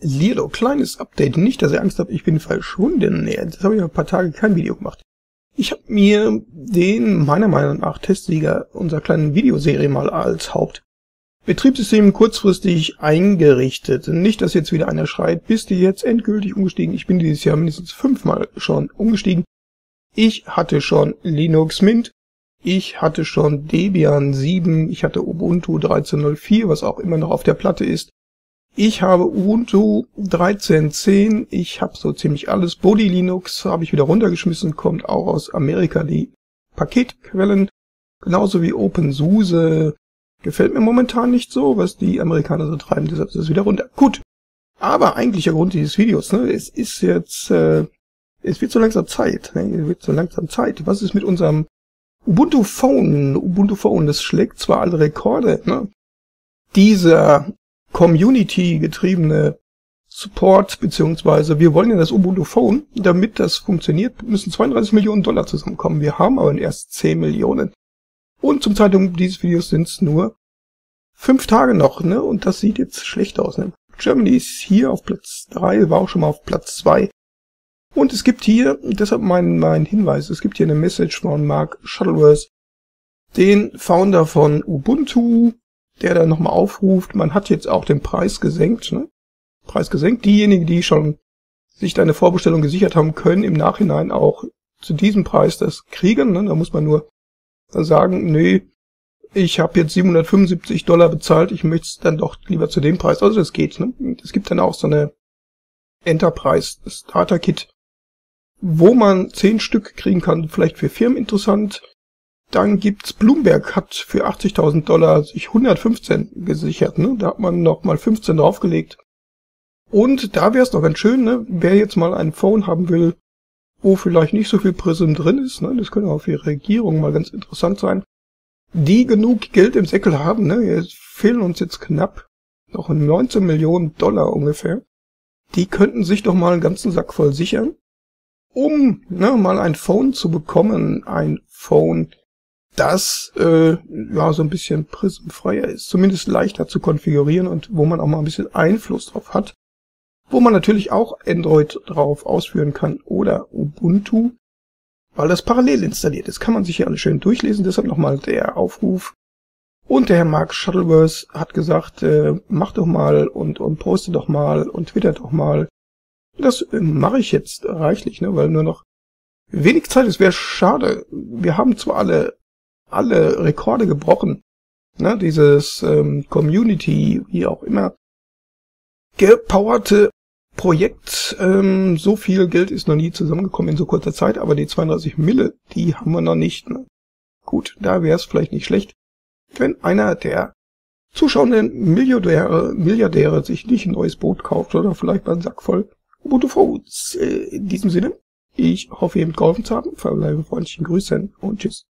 Lilo, kleines Update. Nicht, dass ihr Angst habt, ich bin verschwunden. Nee, das habe ich ein paar Tage kein Video gemacht. Ich habe mir den, meiner Meinung nach, Testsieger unserer kleinen Videoserie mal als Hauptbetriebssystem kurzfristig eingerichtet. Nicht, dass jetzt wieder einer schreit, bist du jetzt endgültig umgestiegen? Ich bin dieses Jahr mindestens fünfmal schon umgestiegen. Ich hatte schon Linux Mint, ich hatte schon Debian 7, ich hatte Ubuntu 13.04, was auch immer noch auf der Platte ist. Ich habe Ubuntu 13.10, ich habe so ziemlich alles. Body Linux habe ich wieder runtergeschmissen, kommt auch aus Amerika die Paketquellen, genauso wie OpenSUSE. Gefällt mir momentan nicht so, was die Amerikaner so treiben, deshalb ist es wieder runter. Gut, aber eigentlicher Grund dieses Videos, ne, es ist jetzt, äh, es wird so langsam Zeit, ne, es wird so langsam Zeit. Was ist mit unserem Ubuntu Phone? Ubuntu Phone, das schlägt zwar alle Rekorde, ne, dieser Community-getriebene Support, beziehungsweise wir wollen ja das Ubuntu Phone, damit das funktioniert, müssen 32 Millionen Dollar zusammenkommen. Wir haben aber erst 10 Millionen. Und zum Zeitpunkt dieses Videos sind es nur fünf Tage noch, ne? Und das sieht jetzt schlecht aus, ne? Germany ist hier auf Platz 3, war auch schon mal auf Platz 2. Und es gibt hier, deshalb mein, mein Hinweis, es gibt hier eine Message von Mark Shuttleworth, den Founder von Ubuntu, der dann nochmal aufruft, man hat jetzt auch den Preis gesenkt, ne? Preis gesenkt. Diejenigen, die schon sich deine Vorbestellung gesichert haben, können im Nachhinein auch zu diesem Preis das kriegen. Ne? Da muss man nur sagen, nee, ich habe jetzt 775 Dollar bezahlt, ich möchte es dann doch lieber zu dem Preis. Also das geht. Ne? Es gibt dann auch so eine Enterprise Starter Kit, wo man zehn Stück kriegen kann, vielleicht für Firmen interessant, dann gibt's Bloomberg hat für 80.000 Dollar sich 115 gesichert. Ne? Da hat man noch mal 15 draufgelegt. Und da wäre es doch ganz schön, ne? wer jetzt mal ein Phone haben will, wo vielleicht nicht so viel Prism drin ist, ne? das könnte auch für die Regierung mal ganz interessant sein, die genug Geld im Säckel haben, ne? es fehlen uns jetzt knapp noch 19 Millionen Dollar ungefähr, die könnten sich doch mal einen ganzen Sack voll sichern, um ne, mal ein Phone zu bekommen, ein Phone, das äh, ja so ein bisschen prismfreier ist, zumindest leichter zu konfigurieren und wo man auch mal ein bisschen Einfluss drauf hat, wo man natürlich auch Android drauf ausführen kann oder Ubuntu, weil das parallel installiert ist. Kann man sich hier alles schön durchlesen, deshalb nochmal der Aufruf. Und der Herr Mark Shuttleworth hat gesagt, äh, mach doch mal und, und poste doch mal und twitter doch mal. Das äh, mache ich jetzt reichlich, ne, weil nur noch wenig Zeit ist. Wäre schade. Wir haben zwar alle alle Rekorde gebrochen. Ne, dieses ähm, Community, wie auch immer, gepowerte Projekt. Ähm, so viel Geld ist noch nie zusammengekommen in so kurzer Zeit, aber die 32 Mille, die haben wir noch nicht. Ne? Gut, da wäre es vielleicht nicht schlecht, wenn einer der zuschauenden Milliardäre, Milliardäre sich nicht ein neues Boot kauft oder vielleicht mal einen Sack voll Ubuntu Foods. Äh, in diesem Sinne, ich hoffe, ihr habt geholfen zu haben. Verbleibe freundlichen Grüßen und tschüss.